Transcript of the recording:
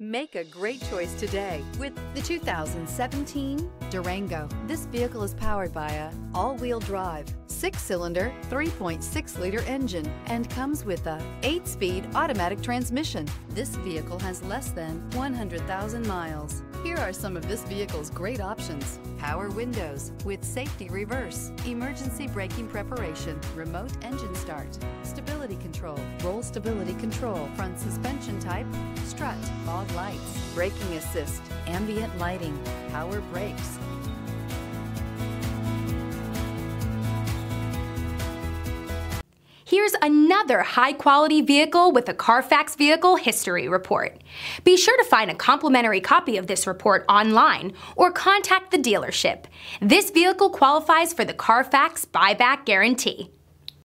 Make a great choice today with the 2017 Durango. This vehicle is powered by a all-wheel drive, six-cylinder, 3.6-liter engine and comes with a eight-speed automatic transmission. This vehicle has less than 100,000 miles. Here are some of this vehicle's great options. Power windows with safety reverse, emergency braking preparation, remote engine start, stability control, roll stability control, front suspension type, strut, fog lights, braking assist, ambient lighting, power brakes, Here's another high quality vehicle with a Carfax Vehicle History Report. Be sure to find a complimentary copy of this report online or contact the dealership. This vehicle qualifies for the Carfax Buyback Guarantee.